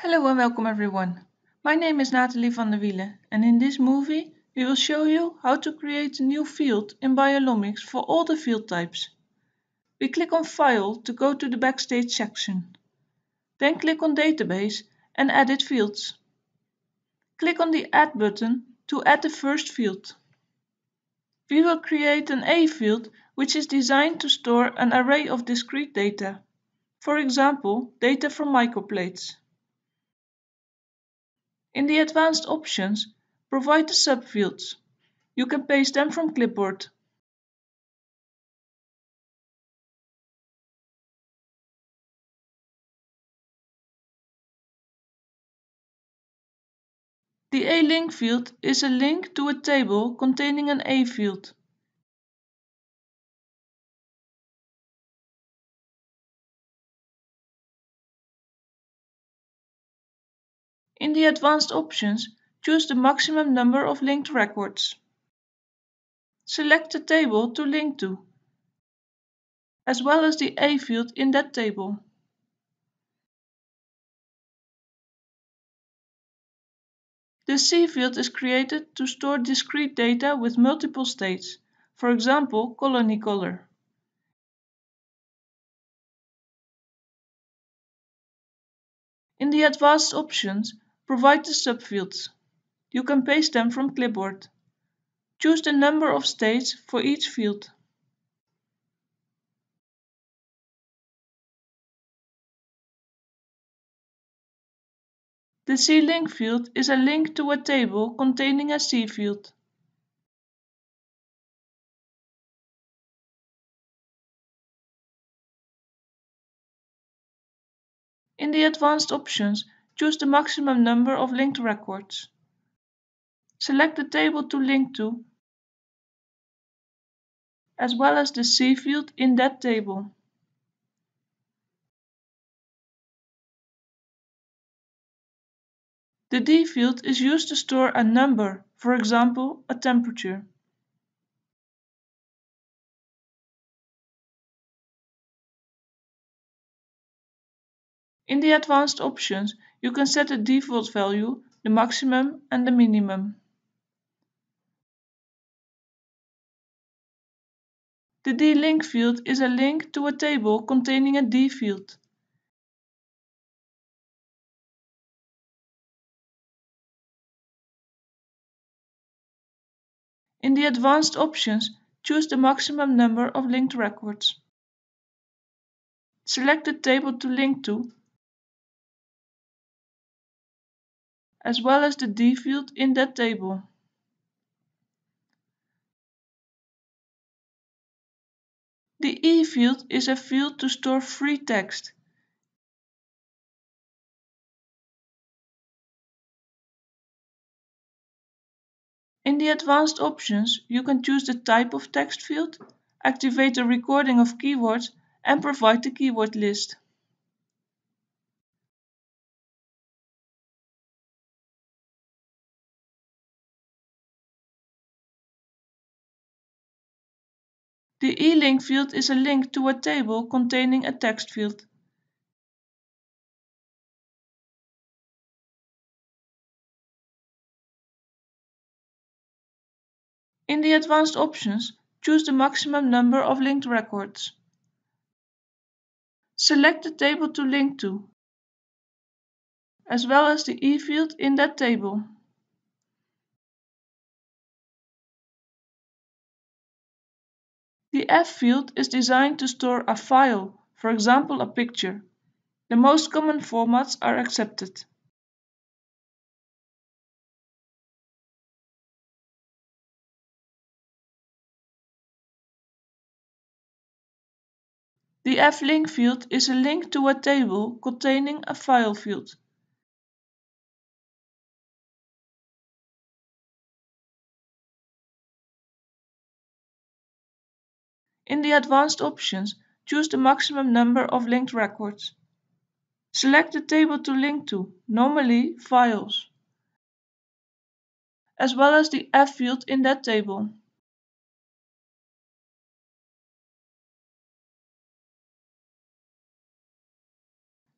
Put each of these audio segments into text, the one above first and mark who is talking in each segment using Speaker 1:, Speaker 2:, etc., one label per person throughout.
Speaker 1: Hello and welcome everyone. My name is Nathalie van der Wielen and in this movie we will show you how to create a new field in Biolomics for all the field types. We click on File to go to the Backstage section. Then click on Database and Edit Fields. Click on the Add button to add the first field. We will create an A field which is designed to store an array of discrete data, for example data from microplates. In the Advanced Options, provide the subfields. You can paste them from clipboard. The A-link field is a link to a table containing an A field. In the Advanced Options, choose the maximum number of linked records. Select the table to link to, as well as the A field in that table. The C field is created to store discrete data with multiple states, for example colony color. In the Advanced Options, Provide the subfields. You can paste them from clipboard. Choose the number of states for each field. The C-link field is a link to a table containing a C field. In the advanced options, choose the maximum number of linked records. Select the table to link to, as well as the C field in that table. The D field is used to store a number, for example, a temperature. In the advanced options, you can set the default value, the maximum and the minimum. The D-link field is a link to a table containing a D field. In the advanced options, choose the maximum number of linked records. Select the table to link to as well as the D field in that table. The E field is a field to store free text. In the advanced options, you can choose the type of text field, activate the recording of keywords and provide the keyword list. The e-link field is a link to a table containing a text field. In the advanced options, choose the maximum number of linked records. Select the table to link to, as well as the E field in that table. The F field is designed to store a file, for example a picture. The most common formats are accepted. The F-link field is a link to a table containing a file field. In the advanced options, choose the maximum number of linked records. Select the table to link to, normally files, as well as the F field in that table.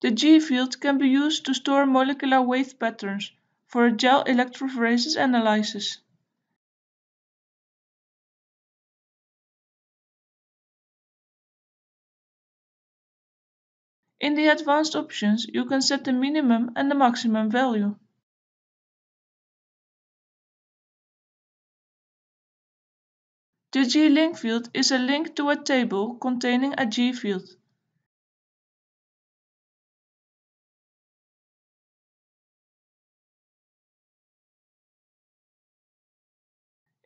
Speaker 1: The G field can be used to store molecular weight patterns for a gel electrophoresis analysis. In the advanced options, you can set the minimum and the maximum value. The G-link field is a link to a table containing a G field.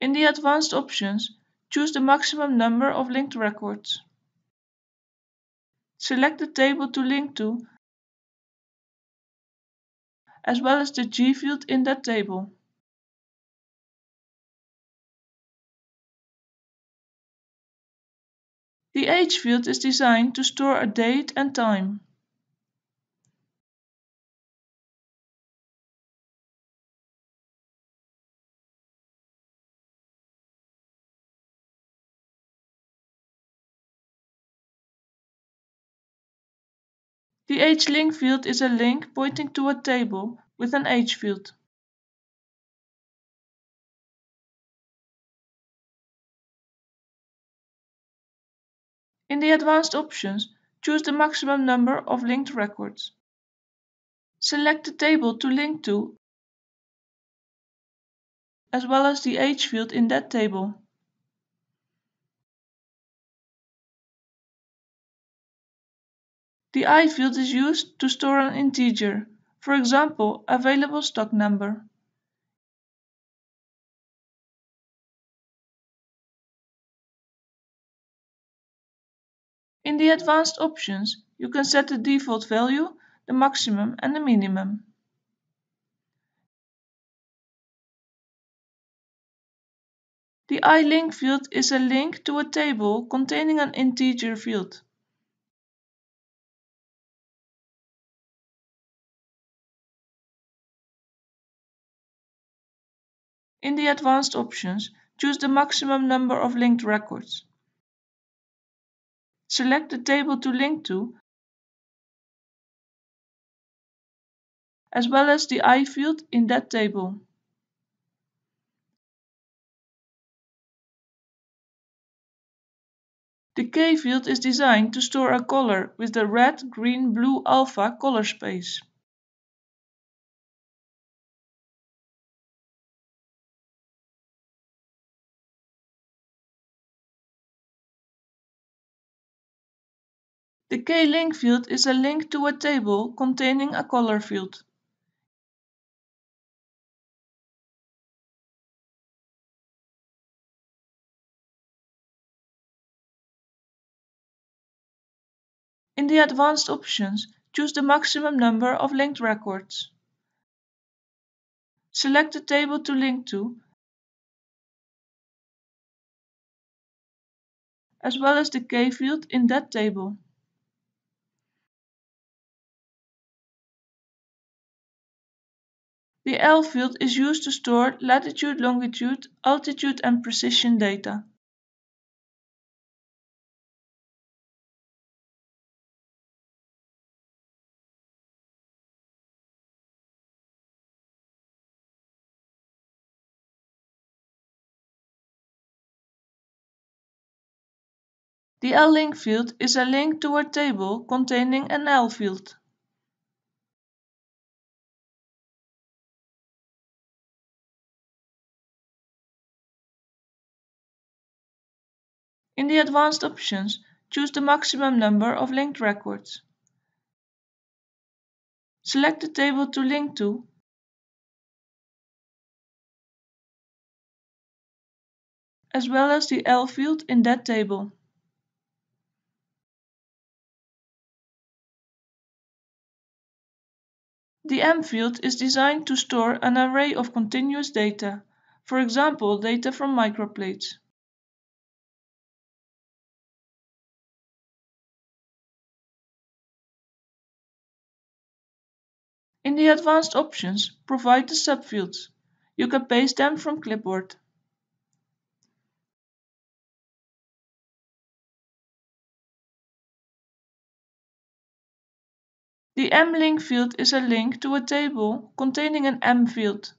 Speaker 1: In the advanced options, choose the maximum number of linked records. Select the table to link to, as well as the G field in that table. The H field is designed to store a date and time. The H-link field is a link pointing to a table with an H field. In the advanced options, choose the maximum number of linked records. Select the table to link to, as well as the H field in that table. The I field is used to store an integer, for example, available stock number. In the advanced options, you can set the default value, the maximum and the minimum. The I-link field is a link to a table containing an integer field. In the advanced options, choose the maximum number of linked records. Select the table to link to, as well as the I field in that table. The K field is designed to store a color with the red, green, blue, alpha color space. The K-link field is a link to a table containing a color field. In the advanced options, choose the maximum number of linked records. Select the table to link to, as well as the K field in that table. The L field is used to store latitude, longitude, altitude and precision data. The L-link field is a link to a table containing an L field. In the advanced options, choose the maximum number of linked records. Select the table to link to as well as the L field in that table. The M field is designed to store an array of continuous data, for example data from microplates. In the advanced options, provide the subfields. You can paste them from clipboard. The M-link field is a link to a table containing an M field.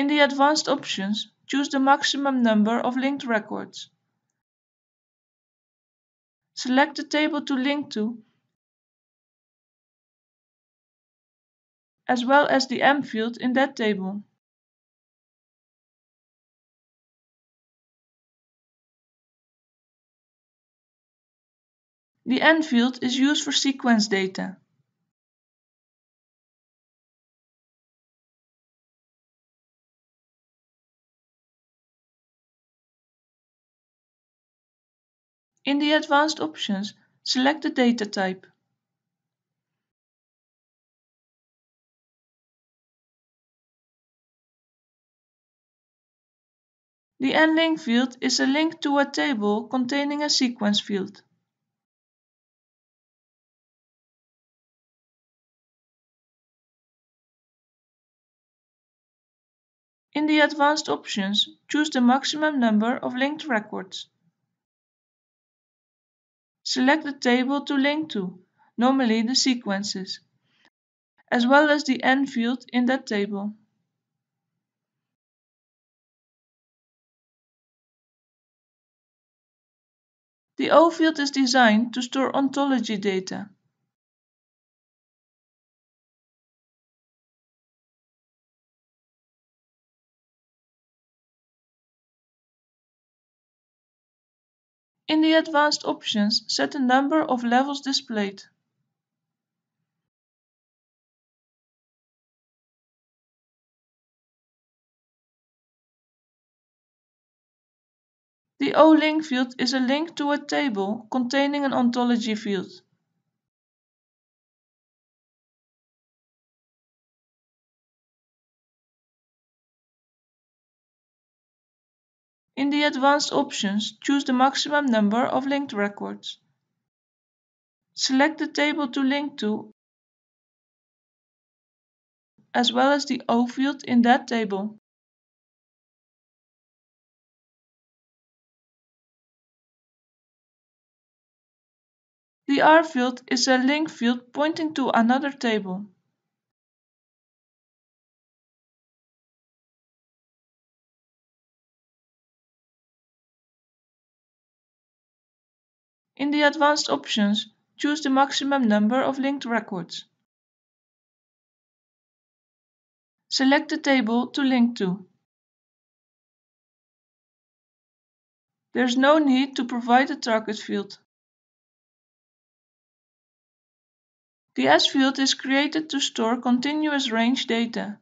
Speaker 1: In the advanced options, choose the maximum number of linked records. Select the table to link to, as well as the M field in that table. The N field is used for sequence data. In the advanced options, select the data type. The N-link field is a link to a table containing a sequence field. In the advanced options, choose the maximum number of linked records. Select the table to link to, normally the sequences, as well as the N field in that table. The O field is designed to store ontology data. In the advanced options, set the number of levels displayed. The O-link field is a link to a table containing an ontology field. In the advanced options, choose the maximum number of linked records. Select the table to link to, as well as the O field in that table. The R field is a link field pointing to another table. In the advanced options, choose the maximum number of linked records. Select the table to link to. There is no need to provide a target field. The S field is created to store continuous range data.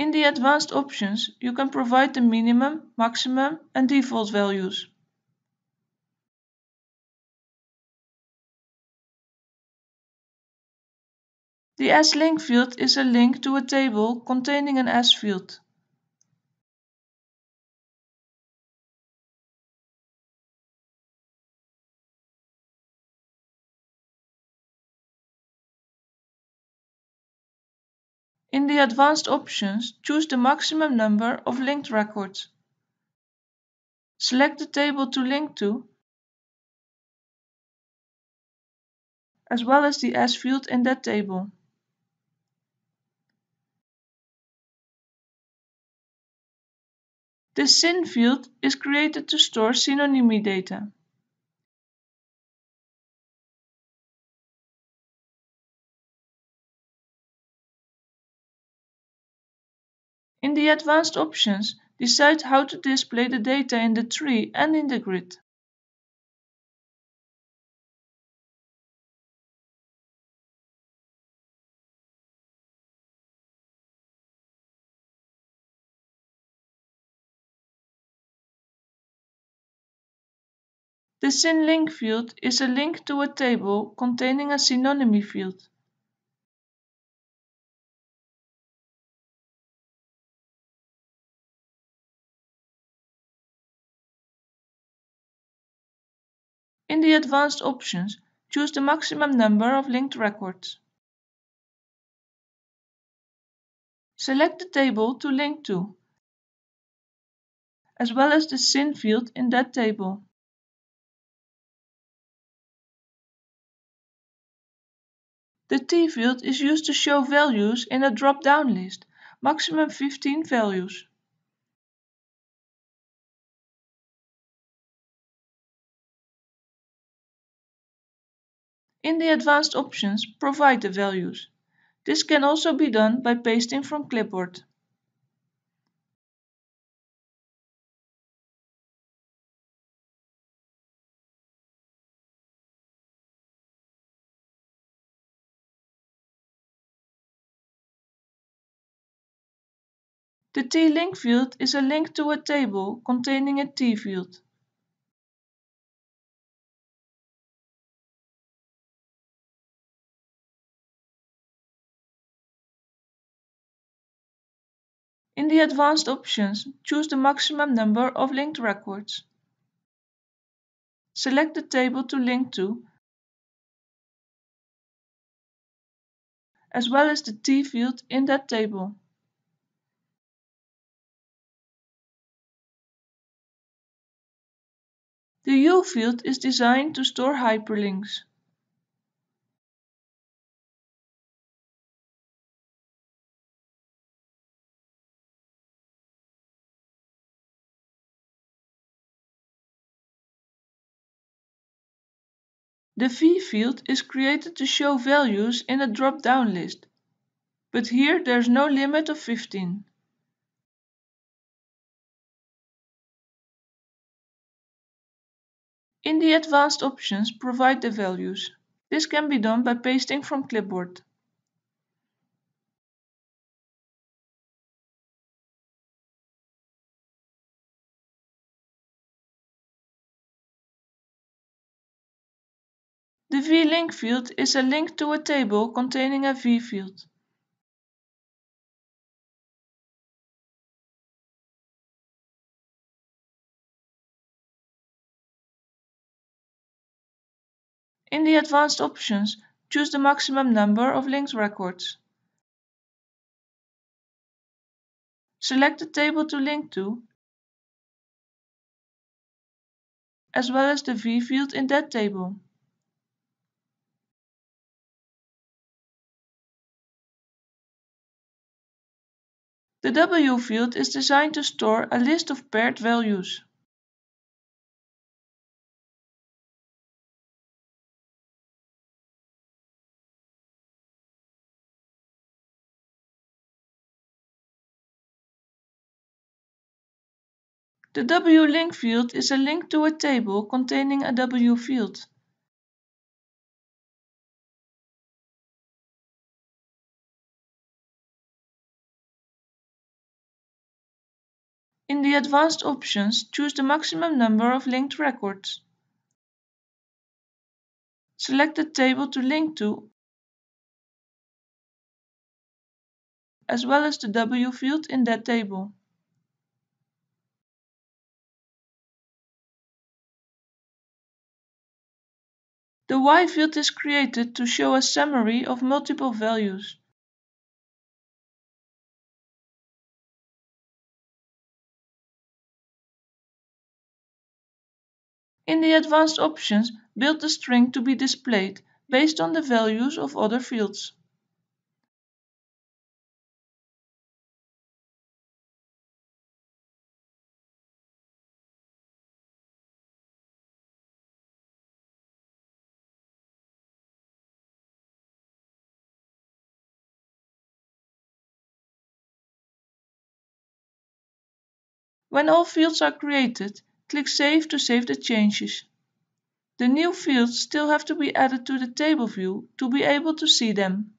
Speaker 1: In the advanced options, you can provide the minimum, maximum and default values. The S-link field is a link to a table containing an S field. In the advanced options, choose the maximum number of linked records. Select the table to link to, as well as the S field in that table. The SYN field is created to store synonymy data. In the advanced options, decide how to display the data in the tree and in the grid. The SYN link field is a link to a table containing a synonymy field. In the Advanced options, choose the maximum number of linked records. Select the table to link to, as well as the SYN field in that table. The T field is used to show values in a drop-down list, maximum 15 values. In the advanced options, provide the values. This can also be done by pasting from clipboard. The T-link field is a link to a table containing a T In the advanced options, choose the maximum number of linked records. Select the table to link to, as well as the T field in that table. The U field is designed to store hyperlinks. The V field is created to show values in a drop-down list, but here there's no limit of 15. In the advanced options, provide the values. This can be done by pasting from clipboard. The v-link field is a link to a table containing a v field. In the advanced options, choose the maximum number of linked records. Select the table to link to, as well as the v field in that table. The W field is designed to store a list of paired values. The W-link field is a link to a table containing a W field. In the advanced options, choose the maximum number of linked records. Select the table to link to, as well as the W field in that table. The Y field is created to show a summary of multiple values. In the advanced options, build the string to be displayed based on the values of other fields. When all fields are created, Click Save to save the changes. The new fields still have to be added to the table view to be able to see them.